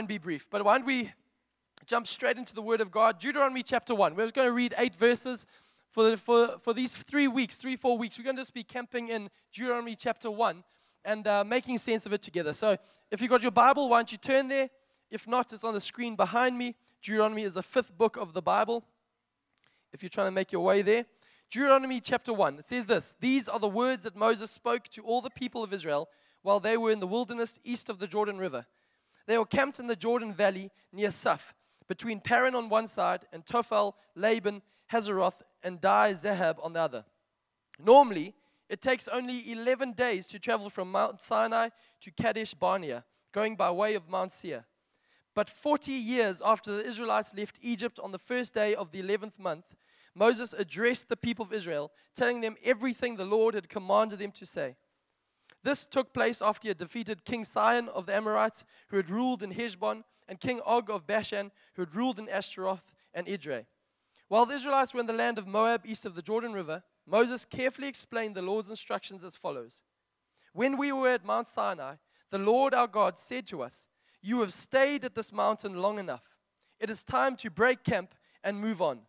and be brief. But why don't we jump straight into the Word of God? Deuteronomy chapter 1. We're going to read eight verses. For, the, for, for these three weeks, three, four weeks, we're going to just be camping in Deuteronomy chapter 1 and uh, making sense of it together. So if you've got your Bible, why don't you turn there? If not, it's on the screen behind me. Deuteronomy is the fifth book of the Bible. If you're trying to make your way there, Deuteronomy chapter 1, it says this These are the words that Moses spoke to all the people of Israel while they were in the wilderness east of the Jordan River. They were camped in the Jordan Valley near Suph, between Paran on one side and Tophel, Laban, Hazeroth, and Di-zahab on the other. Normally, it takes only 11 days to travel from Mount Sinai to Kadesh Barnea, going by way of Mount Seir. But 40 years after the Israelites left Egypt on the first day of the 11th month, Moses addressed the people of Israel, telling them everything the Lord had commanded them to say. This took place after he had defeated King Sihon of the Amorites, who had ruled in Heshbon, and King Og of Bashan, who had ruled in Ashtaroth and Edrei. While the Israelites were in the land of Moab, east of the Jordan River, Moses carefully explained the Lord's instructions as follows When we were at Mount Sinai, the Lord our God said to us, You have stayed at this mountain long enough. It is time to break camp and move on.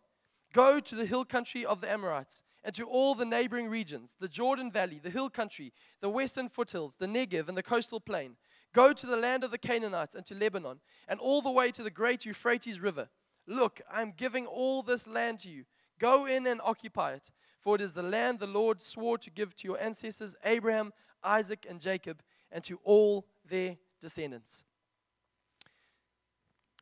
Go to the hill country of the Amorites and to all the neighboring regions, the Jordan Valley, the hill country, the western foothills, the Negev, and the coastal plain. Go to the land of the Canaanites and to Lebanon, and all the way to the great Euphrates River. Look, I am giving all this land to you. Go in and occupy it, for it is the land the Lord swore to give to your ancestors, Abraham, Isaac, and Jacob, and to all their descendants.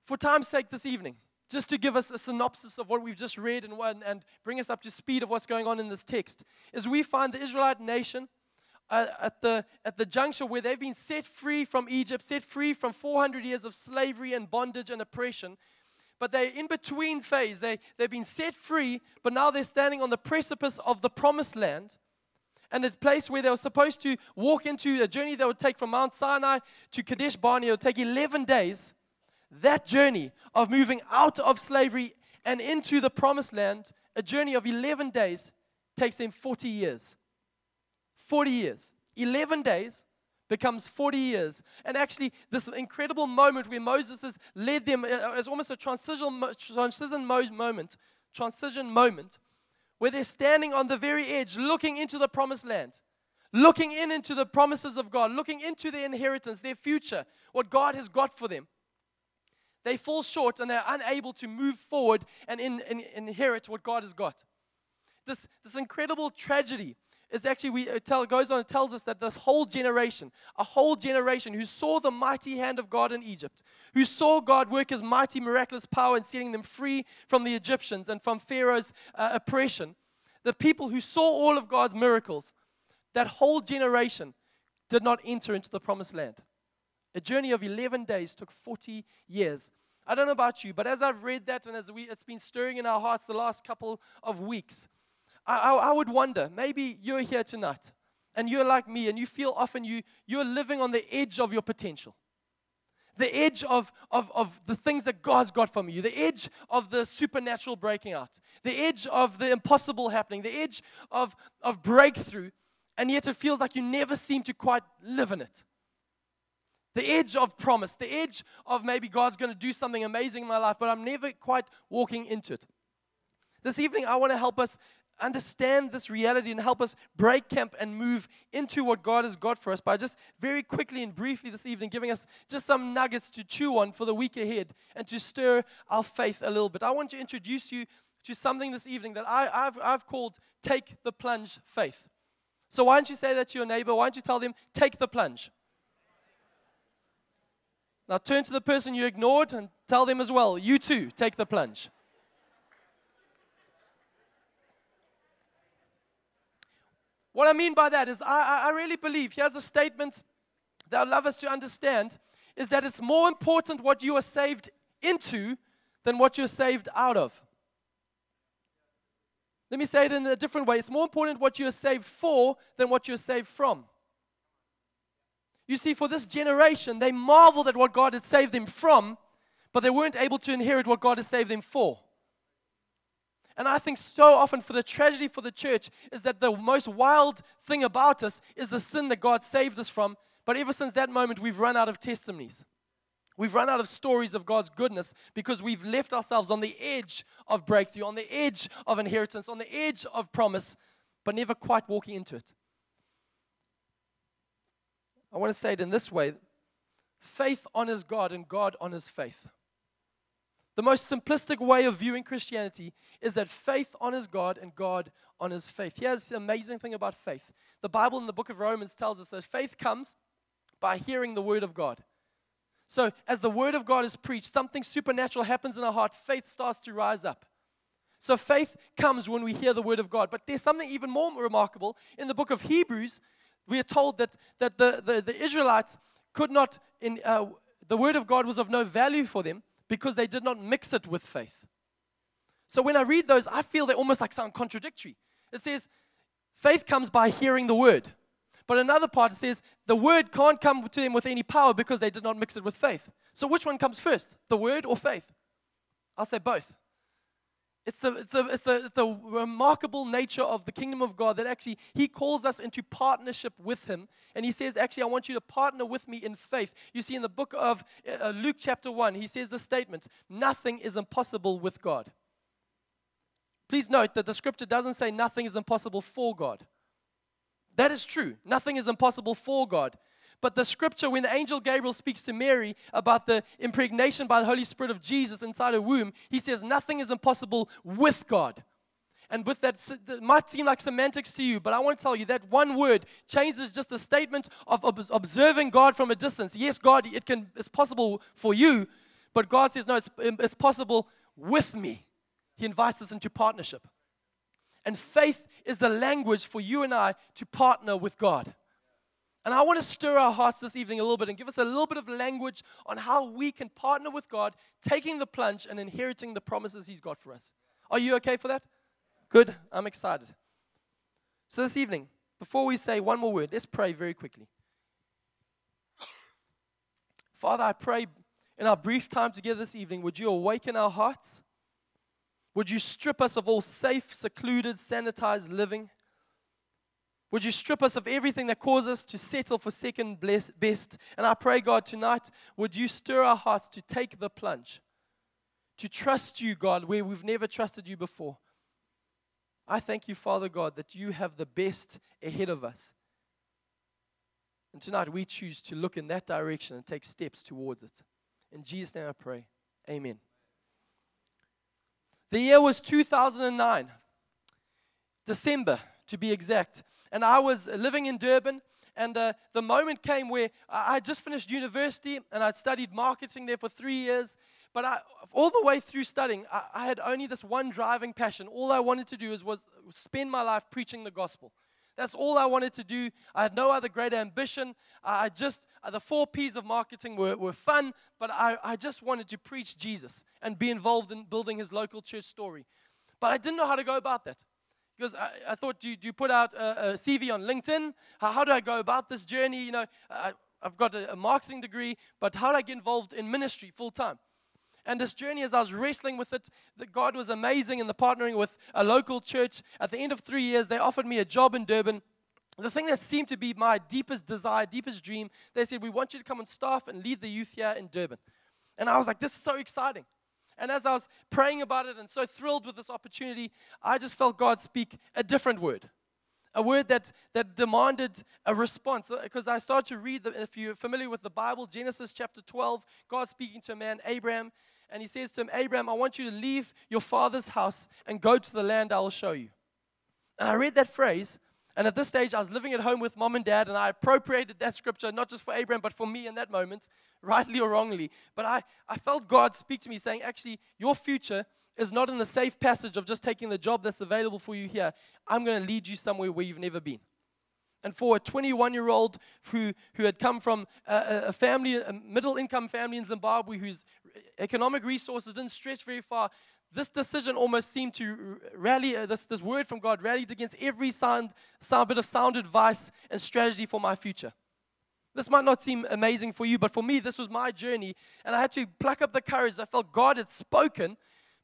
For time's sake this evening, just to give us a synopsis of what we've just read and, and bring us up to speed of what's going on in this text, is we find the Israelite nation uh, at, the, at the juncture where they've been set free from Egypt, set free from 400 years of slavery and bondage and oppression. But they're in between phase. They, they've been set free, but now they're standing on the precipice of the promised land and a place where they were supposed to walk into a journey that would take from Mount Sinai to Kadesh Barnea. It would take 11 days that journey of moving out of slavery and into the promised land, a journey of 11 days, takes them 40 years. 40 years. 11 days becomes 40 years. And actually, this incredible moment where Moses has led them as uh, almost a transition, transition moment, transition moment, where they're standing on the very edge, looking into the promised land, looking in into the promises of God, looking into their inheritance, their future, what God has got for them. They fall short and they're unable to move forward and in, in, inherit what God has got. This, this incredible tragedy is actually, we, it tell, goes on and tells us that this whole generation, a whole generation who saw the mighty hand of God in Egypt, who saw God work his mighty, miraculous power in setting them free from the Egyptians and from Pharaoh's uh, oppression, the people who saw all of God's miracles, that whole generation did not enter into the promised land. A journey of 11 days took 40 years. I don't know about you, but as I've read that and as we, it's been stirring in our hearts the last couple of weeks, I, I, I would wonder maybe you're here tonight and you're like me and you feel often you, you're living on the edge of your potential. The edge of, of, of the things that God's got from you, the edge of the supernatural breaking out, the edge of the impossible happening, the edge of, of breakthrough, and yet it feels like you never seem to quite live in it. The edge of promise, the edge of maybe God's going to do something amazing in my life, but I'm never quite walking into it. This evening, I want to help us understand this reality and help us break camp and move into what God has got for us by just very quickly and briefly this evening giving us just some nuggets to chew on for the week ahead and to stir our faith a little bit. I want to introduce you to something this evening that I, have I've called Take the Plunge Faith. So, why don't you say that to your neighbor? Why don't you tell them, Take the plunge? Now turn to the person you ignored and tell them as well, you too, take the plunge. What I mean by that is, I, I really believe, here's a statement that I'd love us to understand, is that it's more important what you are saved into than what you're saved out of. Let me say it in a different way. It's more important what you're saved for than what you're saved from. You see, for this generation, they marveled at what God had saved them from, but they weren't able to inherit what God had saved them for. And I think so often for the tragedy for the church is that the most wild thing about us is the sin that God saved us from. But ever since that moment, we've run out of testimonies. We've run out of stories of God's goodness because we've left ourselves on the edge of breakthrough, on the edge of inheritance, on the edge of promise, but never quite walking into it. I want to say it in this way faith honors God, and God honors faith. The most simplistic way of viewing Christianity is that faith honors God and God honors faith. Here's the amazing thing about faith the Bible in the book of Romans tells us that faith comes by hearing the word of God. So, as the word of God is preached, something supernatural happens in our heart. Faith starts to rise up. So, faith comes when we hear the word of God. But there's something even more remarkable. In the book of Hebrews, we are told that, that the, the, the Israelites could not, in, uh, the word of God was of no value for them because they did not mix it with faith. So, when I read those, I feel they almost like sound contradictory. It says, faith comes by hearing the word. But another part says the word can't come to them with any power because they did not mix it with faith. So which one comes first, the word or faith? I'll say both. It's the, it's, the, it's, the, it's the remarkable nature of the kingdom of God that actually He calls us into partnership with Him. And He says, Actually, I want you to partner with me in faith. You see, in the book of uh, Luke, chapter 1, He says the statement Nothing is impossible with God. Please note that the scripture doesn't say nothing is impossible for God. That is true. Nothing is impossible for God. But the scripture, when the angel Gabriel speaks to Mary about the impregnation by the Holy Spirit of Jesus inside her womb, he says, Nothing is impossible with God. And with that, it might seem like semantics to you, but I want to tell you that one word changes just a statement of observing God from a distance. Yes, God, it can, it's possible for you, but God says, No, it's, um, it's possible with me. He invites us into partnership. And faith is the language for you and I to partner with God. And I want to stir our hearts this evening a little bit and give us a little bit of language on how we can partner with God, taking the plunge and inheriting the promises He's got for us. Are you okay for that? Good. I'm excited. So, this evening, before we say one more word, let's pray very quickly. Father, I pray in our brief time together this evening, would you awaken our hearts? Would you strip us of all safe, secluded, sanitized living? Would you strip us of everything that causes us to settle for second best? And I pray, God, tonight, would you stir our hearts to take the plunge, to trust you, God, where we've never trusted you before. I thank you, Father God, that you have the best ahead of us. And tonight we choose to look in that direction and take steps towards it. In Jesus' name I pray. Amen. The year was 2009, December to be exact. And I was living in Durban. And uh, the moment came where I had just finished university and I'd studied marketing there for three years. But I, all the way through studying, I, I, had only this one driving passion. All I wanted to do is, was spend my life preaching the gospel. That's all I wanted to do. I had no other great ambition. I just, uh, the four P's of marketing were, were fun, but I, I just wanted to preach Jesus and be involved in building his local church story. But I didn't know how to go about that. Because I, I thought, do you, do you put out a, a CV on LinkedIn? How, how, do I go about this journey? You know, I, I've got a, a marketing degree, but how do I get involved in ministry full time? And this journey, as I was wrestling with it, that God was amazing in the partnering with a local church. At the end of three years, they offered me a job in Durban. The thing that seemed to be my deepest desire, deepest dream, they said, We want you to come on staff and lead the youth here in Durban. And I was like, This is so exciting. And as I was praying about it and so thrilled with this opportunity, I just felt God speak a different word a word that, that demanded a response. Because I started to read, the, if you're familiar with the Bible, Genesis chapter 12, God speaking to a man, Abraham, and he says to him, Abraham, I want you to leave your father's house and go to the land I will show you. And I read that phrase, and at this stage, I was living at home with mom and dad, and I appropriated that scripture, not just for Abraham, but for me in that moment, rightly or wrongly. But I, I felt God speak to me saying, actually, your future is not in the safe passage of just taking the job that's available for you here. I'm going to lead you somewhere where you've never been. And for a 21 year old who, who had come from a, a family, a middle income family in Zimbabwe whose economic resources didn't stretch very far, this decision almost seemed to rally, uh, this, this word from God rallied against every sound, sound, bit of sound advice and strategy for my future. This might not seem amazing for you, but for me, this was my journey. And I had to pluck up the courage. I felt God had spoken,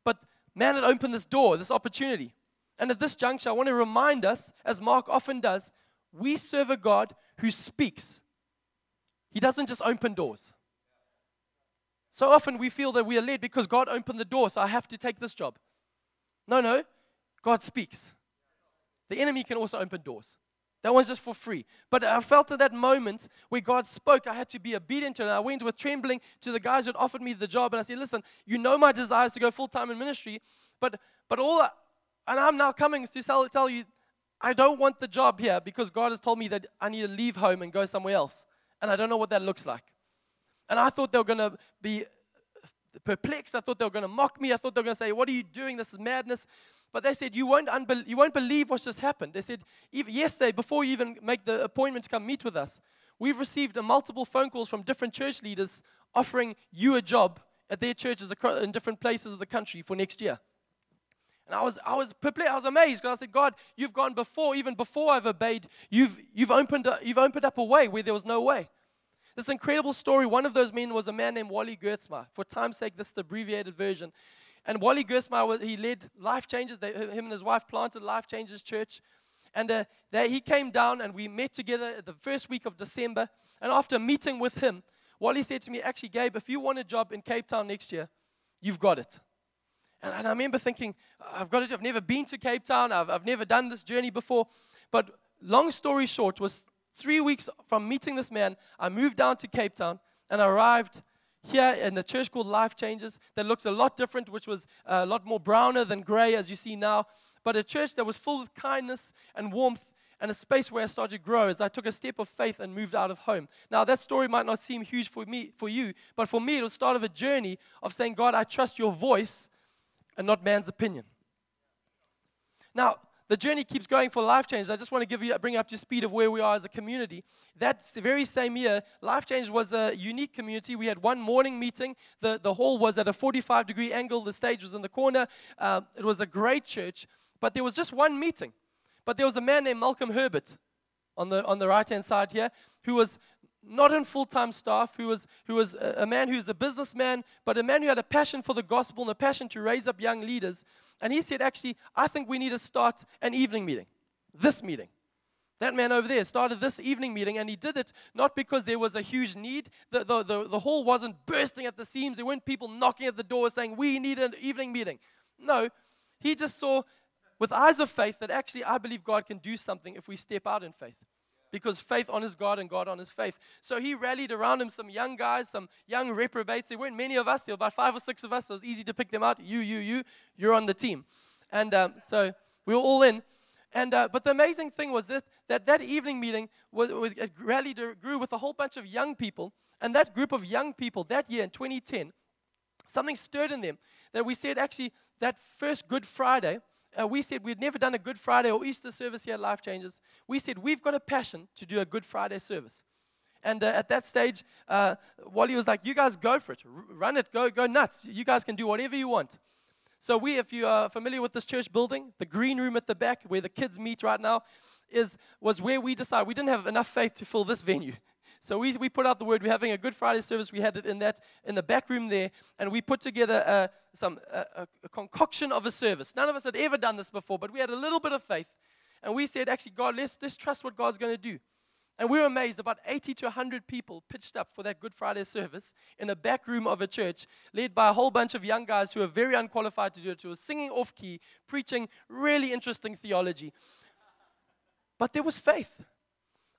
but man had opened this door, this opportunity. And at this juncture, I want to remind us, as Mark often does, we serve a God who speaks. He doesn't just open doors. So often we feel that we are led because God opened the door, so I have to take this job. No, no. God speaks. The enemy can also open doors. That one's just for free. But I felt at that moment where God spoke, I had to be obedient to it. I went with trembling to the guys had offered me the job, and I said, Listen, you know my desires to go full time in ministry, but but all and I'm now coming to tell you, I don't want the job here because God has told me that I need to leave home and go somewhere else. And I don't know what that looks like. And I thought they were going to be perplexed. I thought they were going to mock me. I thought they were going to say, What are you doing? This is madness. But they said, you won't, unbe- you won't believe what's just happened. They said, yesterday, before you even make the appointment to come meet with us, we've received multiple phone calls from different church leaders offering you a job at their churches across, in different places of the country for next year. And I was, I was perplexed. I was amazed because I said, God, you've gone before, even before I've obeyed. You've, you've, opened, you've opened up a way where there was no way. This incredible story, one of those men was a man named Wally Gertzma. For time's sake, this is the abbreviated version. And Wally Gersmeyer, he led Life Changers. They, him and his wife planted Life Changers Church. And uh, he came down and we met together the first week of December. And after meeting with him, Wally said to me, Actually, Gabe, if you want a job in Cape Town next year, you've got it. And, and I remember thinking, I've got it. I've never been to Cape Town. I've, I've never done this journey before. But long story short, was three weeks from meeting this man, I moved down to Cape Town and I arrived here in a church called Life Changers that looks a lot different, which was uh, a lot more browner than gray as you see now, but a church that was full of kindness and warmth and a space where I started to grow as I took a step of faith and moved out of home. Now that story might not seem huge for me, for you, but for me it was start of a journey of saying, God, I trust your voice and not man's opinion. Now, the journey keeps going for life change. I just want to give you, bring up to speed of where we are as a community. That very same year, Life Change was a unique community. We had one morning meeting. The, the hall was at a 45 degree angle, the stage was in the corner. Uh, it was a great church, but there was just one meeting. But there was a man named Malcolm Herbert on the, on the right hand side here who was not in full time staff, who was, who was a, a man who's a businessman, but a man who had a passion for the gospel and a passion to raise up young leaders. And he said, Actually, I think we need to start an evening meeting, this meeting. That man over there started this evening meeting, and he did it not because there was a huge need. The, the, the, the hall wasn't bursting at the seams. There weren't people knocking at the door saying, We need an evening meeting. No, he just saw with eyes of faith that actually I believe God can do something if we step out in faith because faith honors God and God honors faith. So he rallied around him some young guys, some young reprobates. There weren't many of us, there were about five or six of us, so it was easy to pick them out. You, you, you, you're on the team. And um, so we were all in. And, uh, but the amazing thing was that that, that evening meeting was, was, it rallied, grew with a whole bunch of young people. And that group of young people that year in 2010, something stirred in them that we said actually that first Good Friday, uh, we said we'd never done a Good Friday or Easter service here at Life Changers. We said we've got a passion to do a Good Friday service. And uh, at that stage, uh, Wally was like, "You guys go for it, R- run it, go go nuts. You guys can do whatever you want." So we, if you are familiar with this church building, the green room at the back where the kids meet right now, is was where we decided we didn't have enough faith to fill this venue. So we, we put out the word. We're having a Good Friday service. We had it in that in the back room there, and we put together uh, some a, a concoction of a service. None of us had ever done this before, but we had a little bit of faith, and we said, actually, God, let's let's trust what God's going to do. And we were amazed. About 80 to 100 people pitched up for that Good Friday service in the back room of a church, led by a whole bunch of young guys who were very unqualified to do it, who were singing off key, preaching really interesting theology. But there was faith.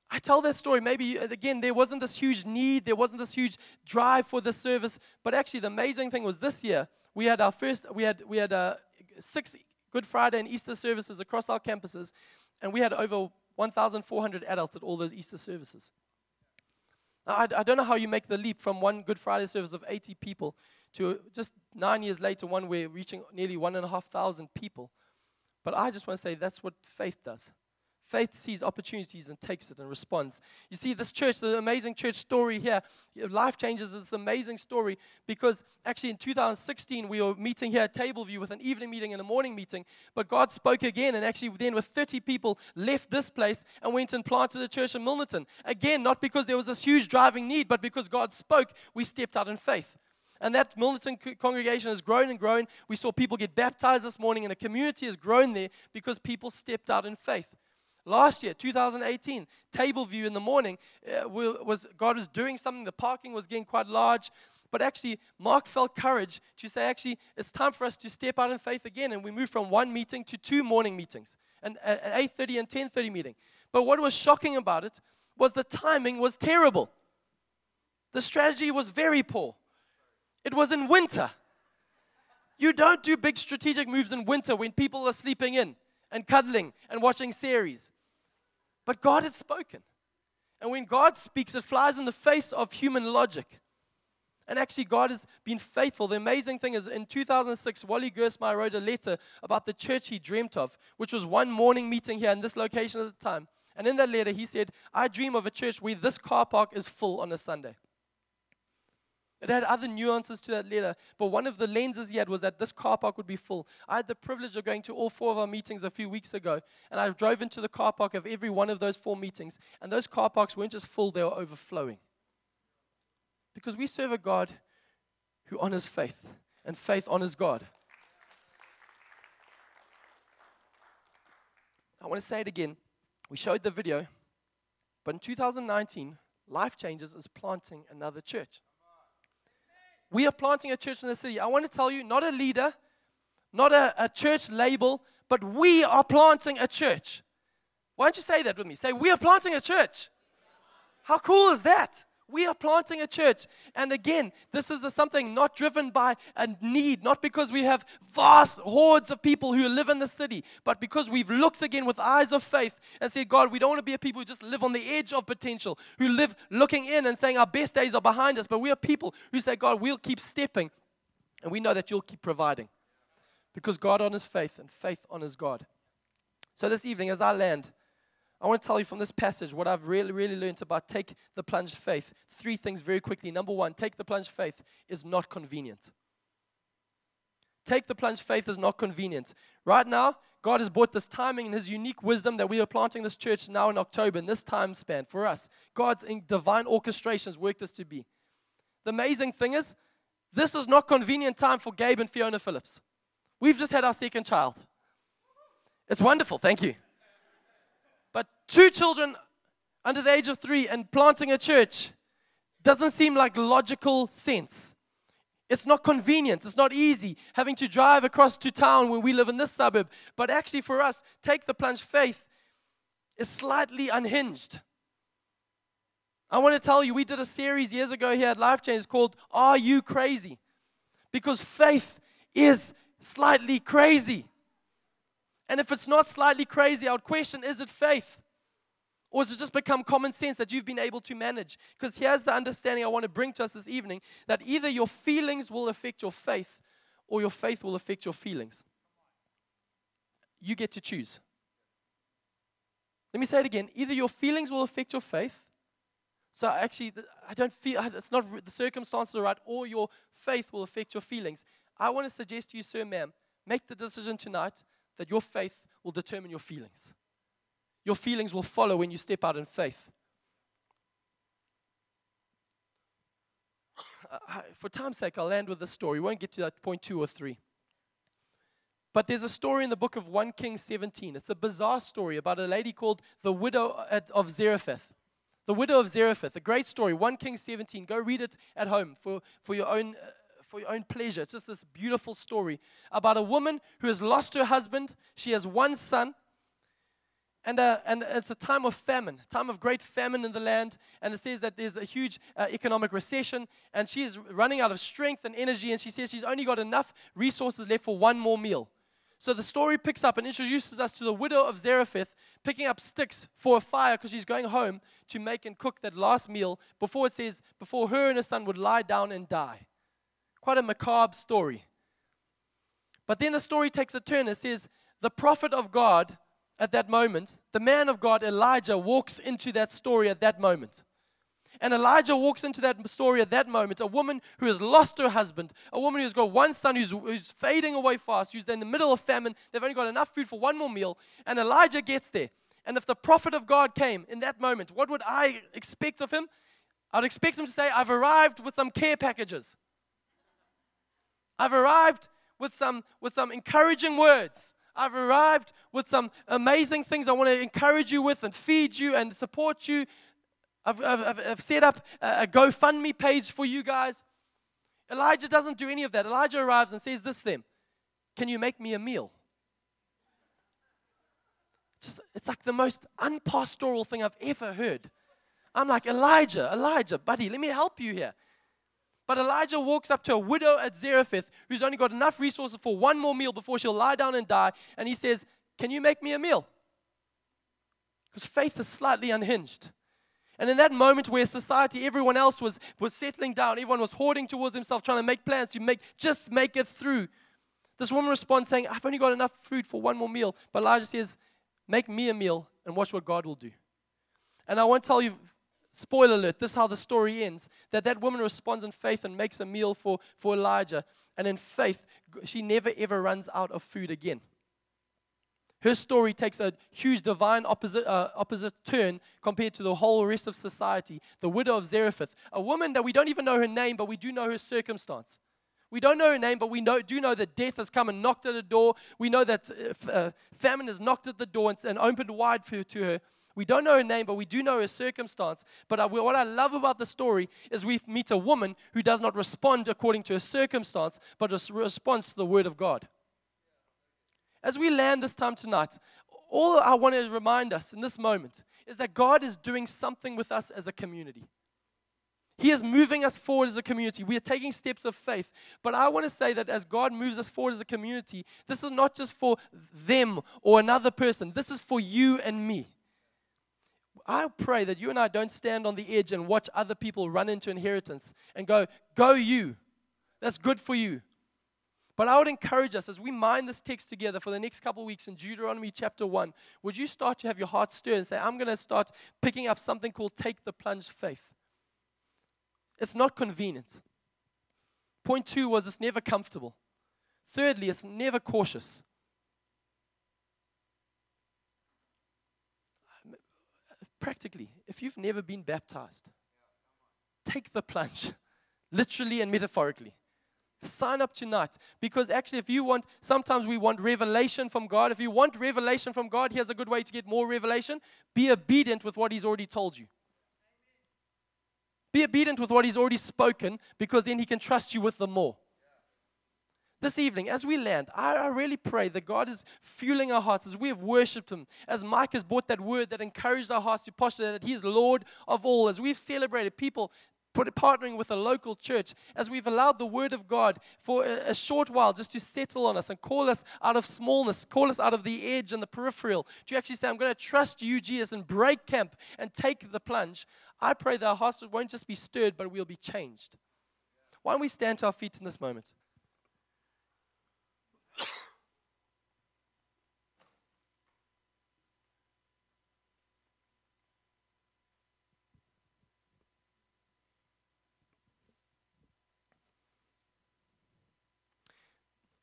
I tell that story. Maybe, uh, again, there wasn't this huge need, there wasn't this huge drive for this service. But actually, the amazing thing was this year, we had our first, we had, we had uh, six Good Friday and Easter services across our campuses, and we had over 1,400 adults at all those Easter services. Now, I, I don't know how you make the leap from one Good Friday service of 80 people to just nine years later, one we're reaching nearly 1,500 people. But I just want to say that's what faith does. Faith sees opportunities and takes it and responds. You see, this church, the amazing church story here, Life Changers is this amazing story because actually in 2016 we were meeting here at Tableview with an evening meeting and a morning meeting, but God spoke again and actually then with 30 people left this place and went and planted a church in Milnerton. Again, not because there was this huge driving need, but because God spoke, we stepped out in faith. And that Milnerton congregation has grown and grown. We saw people get baptized this morning, and a community has grown there because people stepped out in faith. Last year, 2018, table view in the morning uh, was God was doing something. The parking was getting quite large, But actually, Mark felt courage to say, actually, it's time for us to step out in faith again. And we moved from one meeting to two morning meetings, an, an 8.30 and 10.30 meeting. But what was shocking about it was the timing was terrible. The strategy was very poor. It was in winter. You don't do big strategic moves in winter when people are sleeping in and cuddling and watching series. But God had spoken. And when God speaks, it flies in the face of human logic. And actually, God has been faithful. The amazing thing is, in 2006, Wally Gersmeyer wrote a letter about the church he dreamt of, which was one morning meeting here in this location at the time. And in that letter, he said, I dream of a church where this car park is full on a Sunday. It had other nuances to that letter, but one of the lenses he had was that this car park would be full. I had the privilege of going to all four of our meetings a few weeks ago, and I drove into the car park of every one of those four meetings, and those car parks weren't just full, they were overflowing. Because we serve a God who honors faith, and faith honors God. I want to say it again. We showed the video, but in 2019, Life Changers is planting another church. We are planting a church in the city. I want to tell you, not a leader, not a, a church label, but we are planting a church. Why don't you say that with me? Say, we are planting a church. How cool is that? We are planting a church. And again, this is something not driven by a need, not because we have vast hordes of people who live in the city, but because we've looked again with eyes of faith and said, God, we don't want to be a people who just live on the edge of potential, who live looking in and saying our best days are behind us, but we are people who say, God, we'll keep stepping, and we know that you'll keep providing. Because God honors faith, and faith honors God. So this evening, as I land, I want to tell you from this passage what I've really, really learned about take the plunge faith. Three things very quickly. Number one, take the plunge faith is not convenient. Take the plunge faith is not convenient. Right now, God has brought this timing and His unique wisdom that we are planting this church now in October, in this time span for us. God's in divine orchestrations work this to be. The amazing thing is, this is not convenient time for Gabe and Fiona Phillips. We've just had our second child. It's wonderful. Thank you. Two children under the age of three and planting a church doesn't seem like logical sense. It's not convenient. It's not easy having to drive across to town when we live in this suburb. But actually, for us, take the plunge faith is slightly unhinged. I want to tell you, we did a series years ago here at Life Change called Are You Crazy? Because faith is slightly crazy. And if it's not slightly crazy, I would question is it faith? Or has it just become common sense that you've been able to manage? Because here's the understanding I want to bring to us this evening that either your feelings will affect your faith or your faith will affect your feelings. You get to choose. Let me say it again. Either your feelings will affect your faith. So actually, I don't feel, it's not the circumstances are right, or your faith will affect your feelings. I want to suggest to you, sir, ma'am, make the decision tonight that your faith will determine your feelings. Your feelings will follow when you step out in faith. For time's sake, I'll end with this story. We won't get to that point two or three. But there's a story in the book of 1 King 17. It's a bizarre story about a lady called the widow of Zarephath. The widow of Zarephath, a great story. 1 King 17. Go read it at home for, for your own uh, for your own pleasure. It's just this beautiful story about a woman who has lost her husband. She has one son. And, uh, and it's a time of famine, time of great famine in the land. And it says that there's a huge uh, economic recession. And she is running out of strength and energy. And she says she's only got enough resources left for one more meal. So the story picks up and introduces us to the widow of Zarephath picking up sticks for a fire because she's going home to make and cook that last meal before it says, before her and her son would lie down and die. Quite a macabre story. But then the story takes a turn. It says, the prophet of God at that moment, the man of God, Elijah, walks into that story at that moment. And Elijah walks into that story at that moment. A woman who has lost her husband, a woman who's got one son who's, who's fading away fast, who's in the middle of famine. They've only got enough food for one more meal. And Elijah gets there. And if the prophet of God came in that moment, what would I expect of him? I'd expect him to say, I've arrived with some care packages. I've arrived with some, with some encouraging words. I've arrived with some amazing things I want to encourage you with and feed you and support you. I've, I've, I've set up a GoFundMe page for you guys. Elijah doesn't do any of that. Elijah arrives and says this to them Can you make me a meal? Just, it's like the most unpastoral thing I've ever heard. I'm like, Elijah, Elijah, buddy, let me help you here. But Elijah walks up to a widow at Zarephath who's only got enough resources for one more meal before she'll lie down and die. And he says, Can you make me a meal? Because faith is slightly unhinged. And in that moment where society, everyone else was, was settling down, everyone was hoarding towards himself, trying to make plans to make just make it through. This woman responds saying, I've only got enough food for one more meal. But Elijah says, Make me a meal and watch what God will do. And I won't tell you, spoiler alert, this is how the story ends that that woman responds in faith and makes a meal for, for Elijah. And in faith, she never ever runs out of food again. Her story takes a huge divine opposite, uh, opposite turn compared to the whole rest of society. The widow of Zarephath, a woman that we don't even know her name, but we do know her circumstance. We don't know her name, but we know, do know that death has come and knocked at the door. We know that uh, uh, famine has knocked at the door and, and opened wide for, to her. We don't know her name, but we do know her circumstance. But I, what I love about the story is we meet a woman who does not respond according to her circumstance, but responds to the word of God. As we land this time tonight, all I want to remind us in this moment is that God is doing something with us as a community. He is moving us forward as a community. We are taking steps of faith. But I want to say that as God moves us forward as a community, this is not just for them or another person, this is for you and me. I pray that you and I don't stand on the edge and watch other people run into inheritance and go, Go you. That's good for you. But I would encourage us as we mind this text together for the next couple weeks in Deuteronomy chapter 1, would you start to have your heart stir and say, I'm going to start picking up something called take the plunge faith? It's not convenient. Point two was it's never comfortable. Thirdly, it's never cautious. Practically, if you've never been baptized, take the plunge, literally and metaphorically. Sign up tonight because actually, if you want, sometimes we want revelation from God. If you want revelation from God, here's a good way to get more revelation be obedient with what He's already told you. Be obedient with what He's already spoken because then He can trust you with the more. This evening, as we land, I, I, really pray that God is fueling our hearts as we have worshiped Him, as Mike has brought that word that encouraged our hearts to posture that He is Lord of all, as we've celebrated people partnering with a local church, as we've allowed the Word of God for a, a short while just to settle on us and call us out of smallness, call us out of the edge and the peripheral, to actually say, I'm going to trust you, Jesus, and break camp and take the plunge. I pray that our hearts won't just be stirred, but we'll be changed. Why don't we stand to our feet in this moment?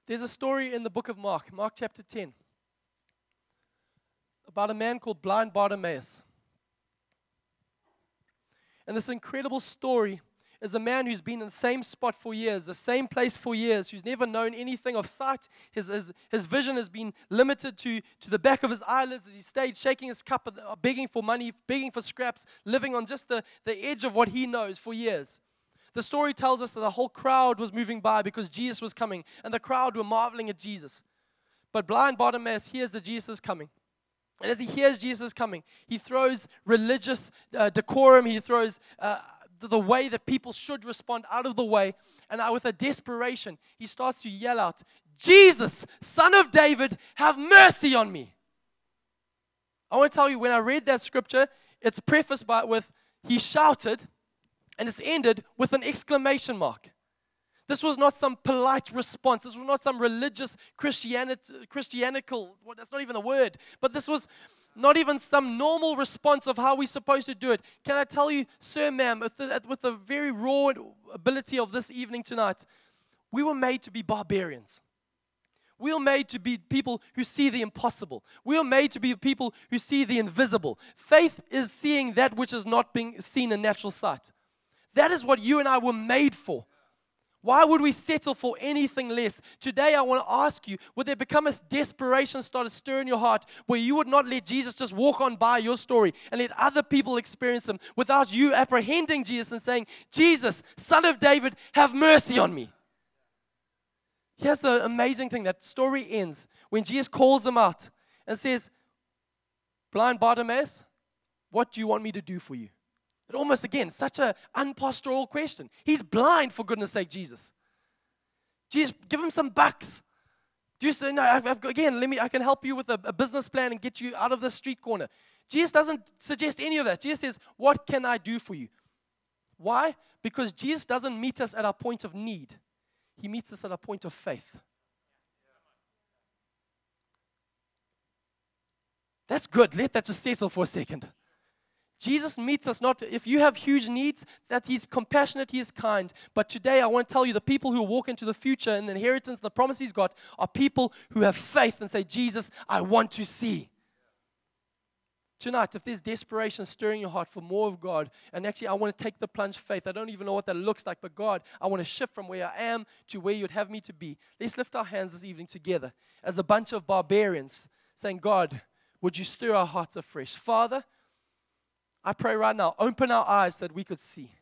There's a story in the book of Mark, Mark chapter 10, about a man called blind Bartimaeus. And this incredible story is a man who's been in the same spot for years, the same place for years, who's never known anything of sight. His, his, his vision has been limited to, to the back of his eyelids as he stayed shaking his cup, uh, begging for money, begging for scraps, living on just the, the edge of what he knows for years. The story tells us that the whole crowd was moving by because Jesus was coming, and the crowd were marveling at Jesus. But blind Bartimaeus hears that Jesus is coming. And as he hears Jesus coming, he throws religious uh, decorum, he throws uh, the, way that people should respond out of the way. And with a desperation, he starts to yell out, Jesus, son of David, have mercy on me. I want to tell you, when I read that scripture, it's prefaced by with, he shouted, and it's ended with an exclamation mark. This was not some polite response. This was not some religious Christianity, Christianical, well, that's not even a word, but this was not even some normal response of how we're supposed to do it. Can I tell you, sir, ma'am, with the, with the very raw ability of this evening tonight, we were made to be barbarians. We are made to be people who see the impossible. We are made to be people who see the invisible. Faith is seeing that which is not being seen in natural sight. That is what you and I were made for. Why would we settle for anything less? Today, I want to ask you would there become a desperation start to stir in your heart where you would not let Jesus just walk on by your story and let other people experience Him without you apprehending Jesus and saying, Jesus, Son of David, have mercy on me? Here's the amazing thing that story ends when Jesus calls him out and says, Blind Bartimaeus, what do you want me to do for you? It almost, again, such an unpastoral question. He's blind, for goodness sake, Jesus. Jesus, give him some bucks. Do you say, no, I've, I've, again, let me, I can help you with a, a business plan and get you out of the street corner. Jesus doesn't suggest any of that. Jesus says, What can I do for you? Why? Because Jesus doesn't meet us at our point of need, He meets us at our point of faith. That's good. Let that just settle for a second. Jesus meets us not if you have huge needs, that He's compassionate, He is kind. But today I want to tell you the people who walk into the future and the inheritance, the promise He's got, are people who have faith and say, Jesus, I want to see. Tonight, if there's desperation stirring your heart for more of God, and actually I want to take the plunge faith, I don't even know what that looks like, but God, I want to shift from where I am to where you'd have me to be. Let's lift our hands this evening together as a bunch of barbarians saying, God, would you stir our hearts afresh? Father, I pray right now, open our eyes that we could see.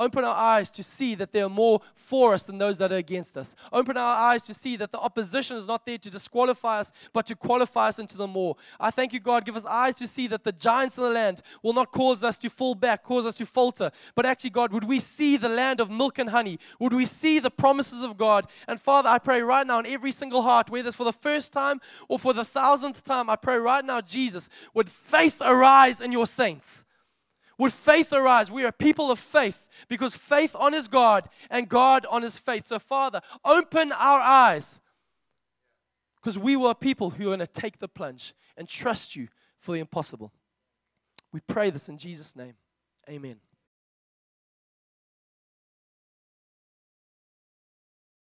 Open our eyes to see that there are more for us than those that are against us. Open our eyes to see that the opposition is not there to disqualify us, but to qualify us into the more. I thank you, God. Give us eyes to see that the giants in the land will not cause us to fall back, cause us to falter. But actually, God, would we see the land of milk and honey? Would we see the promises of God? And Father, I pray right now in every single heart, whether it's for the first time or for the thousandth time, I pray right now, Jesus, would faith arise in your saints? Would faith arise? We are people of faith because faith honors God and God honors faith. So, Father, open our eyes because we were people who are going to take the plunge and trust you for the impossible. We pray this in Jesus' name. Amen.